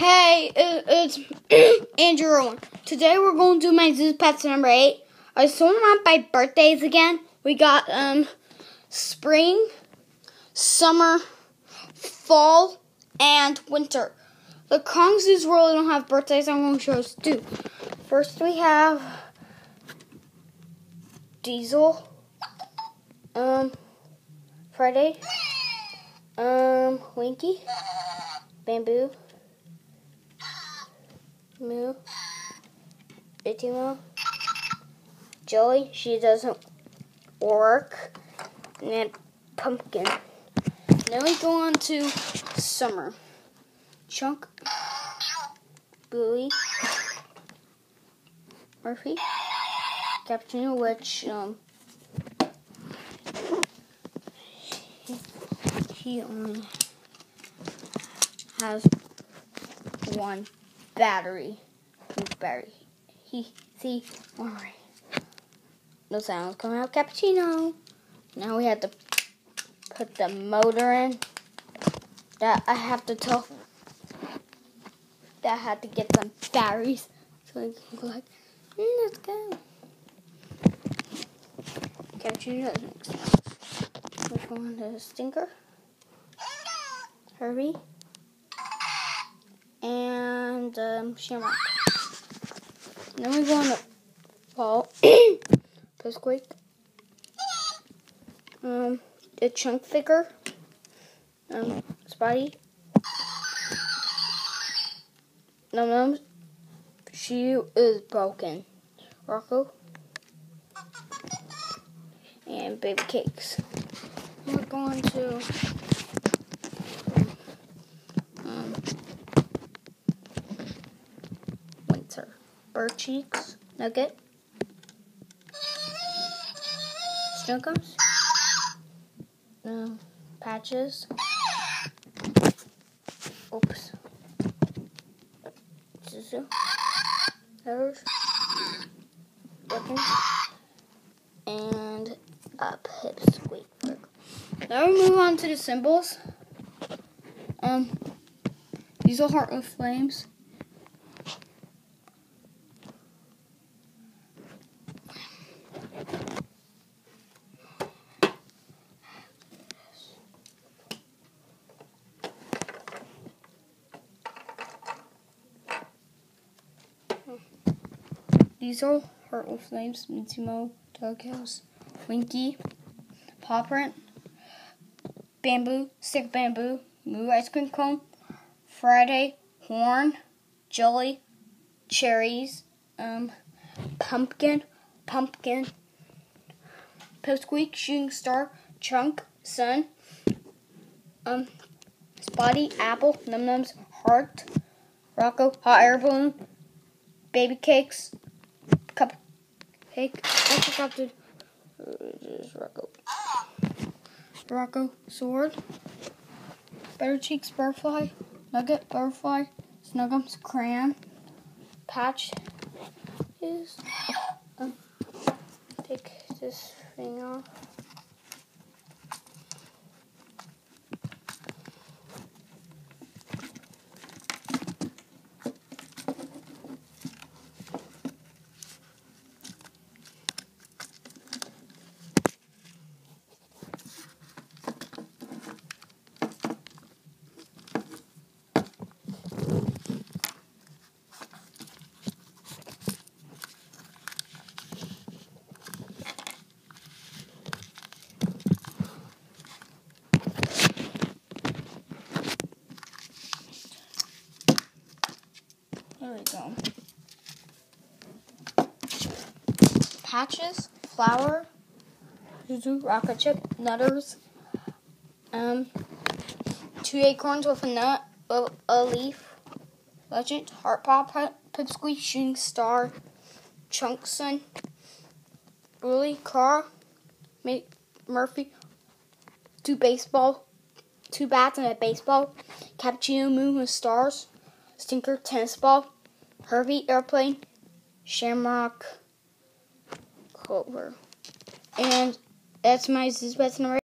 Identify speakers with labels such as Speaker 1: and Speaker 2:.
Speaker 1: Hey, it, it's Andrew Irwin. Today we're going to do my Zoo Pets number eight. I was sorting out by birthdays again. We got um spring, summer, fall, and winter. The Kung Zhus really don't have birthdays. I'm going to show us two. First we have Diesel, um, Friday, um, Winky, Bamboo. Moo, Bitty Moo, Joey, she doesn't work, and then Pumpkin. Now we go on to Summer. Chunk, Bowie, Murphy, Captain which, um, he only has one battery. Battery. He see alright. No sounds coming out cappuccino. Now we have to put the motor in. That I have to tell that I had to get some batteries so I can go like mm, let's go. Cappuccino next. Which one is Stinker? Hurry and um, Shamrock. then we go on the fall. Pipsqueak. Um, a chunk figure. Um, Spotty. Num Nums. She is broken. Rocco. And baby cakes. We're going to Bird Cheeks, Nugget, Snuggums, no, Patches, oops, Zuzu, Errors, Weapons, and a Pipsqueak. Now we move on to the symbols. Um, these are heart with flames. Are Heart with Flames, Mitsumo, Doghouse, Winky, Paw Print, Bamboo, Sick Bamboo, Moo Ice Cream Cone, Friday, Horn, Jelly, Cherries, um, Pumpkin, Pumpkin, Pipsqueak, Shooting Star, Chunk, Sun, um, Spotty, Apple, Num Nums, Heart, Rocco, Hot Air Balloon, Baby Cakes, Cupcake. I forgot to. Just Rocco. Rocco sword. Better cheeks butterfly. Nugget butterfly. Snuggums crayon. Patch is. Um, take this thing off. Patches, flour, rocket chip, nutters, um, two acorns with a nut, a, a leaf, legend, heart pop, pipsqueak, shooting star, chunk sun, Bully, car, Murphy, two baseball, two bats and a baseball, cappuccino moon with stars, stinker tennis ball, Harvey Airplane, Shamrock, Clover. And that's my Zizbets number